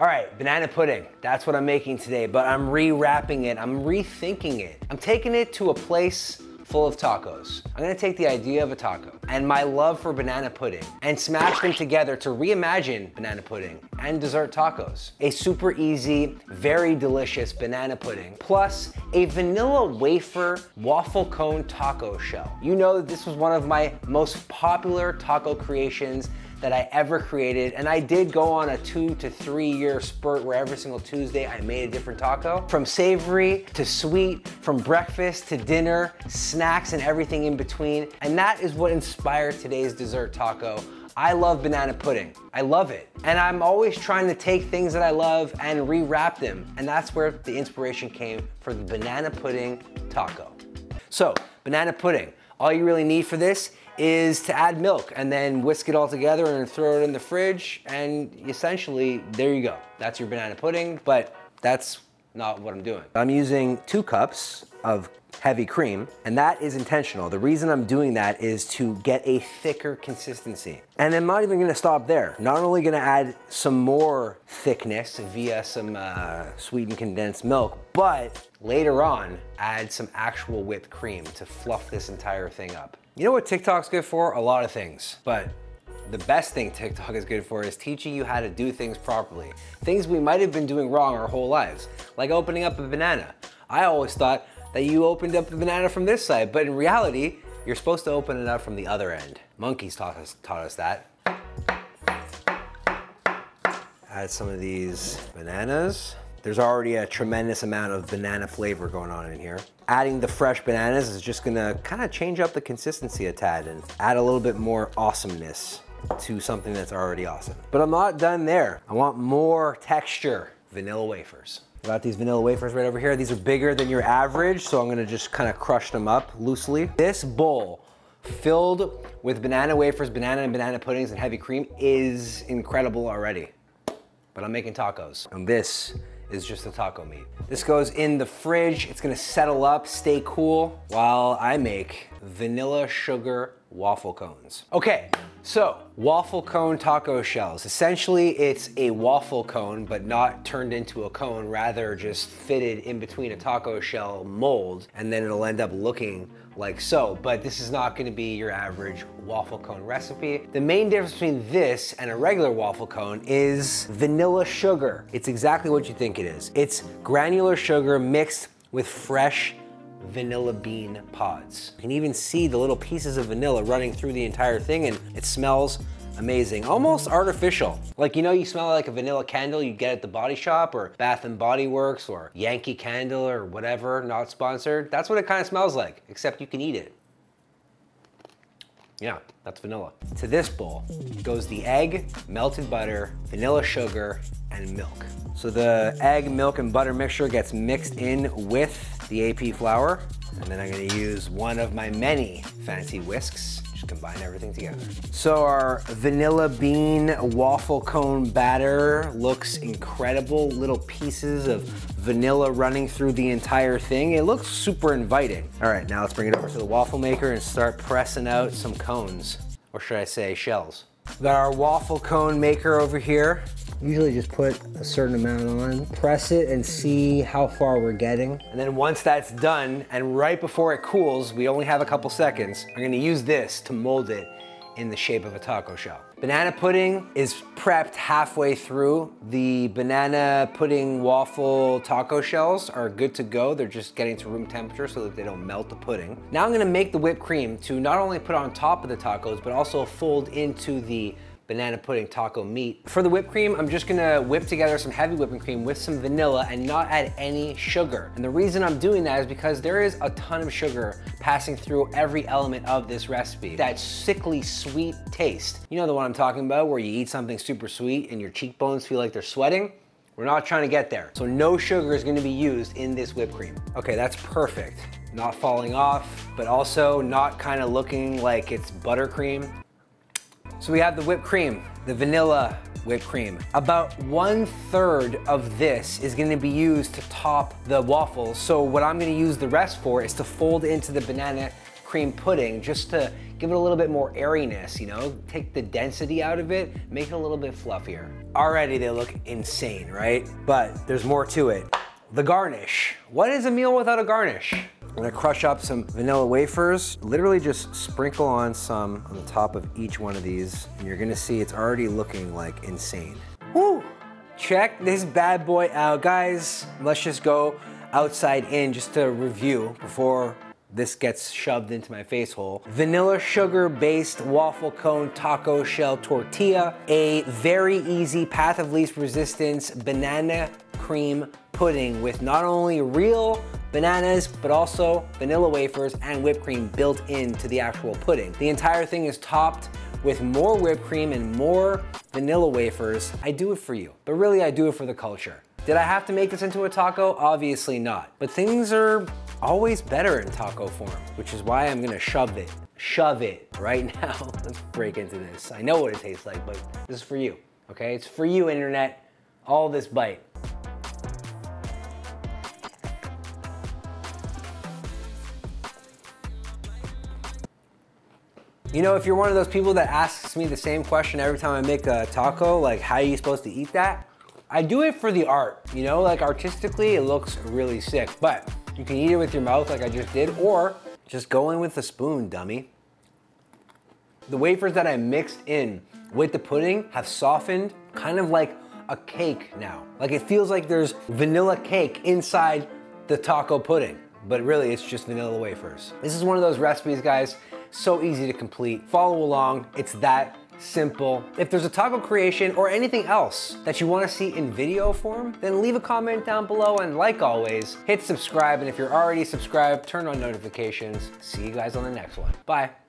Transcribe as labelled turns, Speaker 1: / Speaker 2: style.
Speaker 1: All right, banana pudding. That's what I'm making today, but I'm rewrapping it. I'm rethinking it. I'm taking it to a place full of tacos. I'm gonna take the idea of a taco and my love for banana pudding and smash them together to reimagine banana pudding and dessert tacos. A super easy, very delicious banana pudding, plus a vanilla wafer waffle cone taco shell. You know that this was one of my most popular taco creations that I ever created. And I did go on a two to three year spurt where every single Tuesday I made a different taco. From savory to sweet, from breakfast to dinner, snacks and everything in between. And that is what inspired today's dessert taco. I love banana pudding. I love it. And I'm always trying to take things that I love and rewrap them. And that's where the inspiration came for the banana pudding taco. So, banana pudding. All you really need for this is to add milk and then whisk it all together and throw it in the fridge and essentially there you go. That's your banana pudding, but that's not what I'm doing. I'm using two cups of heavy cream, and that is intentional. The reason I'm doing that is to get a thicker consistency. And I'm not even gonna stop there. Not only gonna add some more thickness via some uh, sweetened condensed milk, but later on, add some actual whipped cream to fluff this entire thing up. You know what TikTok's good for? A lot of things, but the best thing TikTok is good for is teaching you how to do things properly. Things we might have been doing wrong our whole lives, like opening up a banana. I always thought that you opened up the banana from this side, but in reality, you're supposed to open it up from the other end. Monkeys taught us, taught us that. Add some of these bananas. There's already a tremendous amount of banana flavor going on in here. Adding the fresh bananas is just gonna kind of change up the consistency a tad and add a little bit more awesomeness to something that's already awesome. But I'm not done there. I want more texture. Vanilla wafers. Got these vanilla wafers right over here. These are bigger than your average, so I'm gonna just kind of crush them up loosely. This bowl filled with banana wafers, banana and banana puddings, and heavy cream is incredible already. But I'm making tacos. And this is just the taco meat. This goes in the fridge. It's gonna settle up, stay cool, while I make vanilla sugar waffle cones. Okay, so waffle cone taco shells. Essentially, it's a waffle cone, but not turned into a cone, rather just fitted in between a taco shell mold, and then it'll end up looking like so, but this is not gonna be your average waffle cone recipe. The main difference between this and a regular waffle cone is vanilla sugar. It's exactly what you think it is. It's granular sugar mixed with fresh vanilla bean pods. You can even see the little pieces of vanilla running through the entire thing and it smells amazing, almost artificial. Like, you know, you smell like a vanilla candle you get at the body shop or Bath and Body Works or Yankee Candle or whatever, not sponsored. That's what it kind of smells like, except you can eat it. Yeah, that's vanilla. To this bowl goes the egg, melted butter, vanilla sugar, and milk. So the egg, milk, and butter mixture gets mixed in with the AP flour. And then I'm gonna use one of my many fancy whisks Just combine everything together. So our vanilla bean waffle cone batter looks incredible. Little pieces of vanilla running through the entire thing. It looks super inviting. All right, now let's bring it over to the waffle maker and start pressing out some cones, or should I say shells. Got our waffle cone maker over here. Usually just put a certain amount on, press it and see how far we're getting. And then once that's done, and right before it cools, we only have a couple seconds, I'm gonna use this to mold it in the shape of a taco shell. Banana pudding is prepped halfway through. The banana pudding waffle taco shells are good to go. They're just getting to room temperature so that they don't melt the pudding. Now I'm gonna make the whipped cream to not only put on top of the tacos, but also fold into the banana pudding taco meat. For the whipped cream, I'm just gonna whip together some heavy whipping cream with some vanilla and not add any sugar. And the reason I'm doing that is because there is a ton of sugar passing through every element of this recipe. That sickly sweet taste. You know the one I'm talking about where you eat something super sweet and your cheekbones feel like they're sweating? We're not trying to get there. So no sugar is gonna be used in this whipped cream. Okay, that's perfect. Not falling off, but also not kind of looking like it's buttercream. So we have the whipped cream, the vanilla whipped cream. About one third of this is gonna be used to top the waffles. So what I'm gonna use the rest for is to fold into the banana cream pudding just to give it a little bit more airiness, you know? Take the density out of it, make it a little bit fluffier. Already they look insane, right? But there's more to it. The garnish. What is a meal without a garnish? I'm gonna crush up some vanilla wafers, literally just sprinkle on some on the top of each one of these, and you're gonna see it's already looking like insane. Woo! Check this bad boy out. Guys, let's just go outside in just to review before this gets shoved into my face hole. Vanilla sugar based waffle cone taco shell tortilla, a very easy path of least resistance banana cream pudding with not only real bananas, but also vanilla wafers and whipped cream built into the actual pudding. The entire thing is topped with more whipped cream and more vanilla wafers. I do it for you, but really I do it for the culture. Did I have to make this into a taco? Obviously not. But things are always better in taco form, which is why I'm gonna shove it. Shove it right now. Let's break into this. I know what it tastes like, but this is for you, okay? It's for you, internet. All this bite. You know, if you're one of those people that asks me the same question every time I make a taco, like how are you supposed to eat that? I do it for the art, you know, like artistically it looks really sick, but you can eat it with your mouth like I just did, or just go in with a spoon, dummy. The wafers that I mixed in with the pudding have softened kind of like a cake now. Like it feels like there's vanilla cake inside the taco pudding, but really it's just vanilla wafers. This is one of those recipes, guys, so easy to complete. Follow along, it's that simple. If there's a taco creation or anything else that you wanna see in video form, then leave a comment down below and like always, hit subscribe and if you're already subscribed, turn on notifications. See you guys on the next one. Bye.